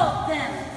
assault them.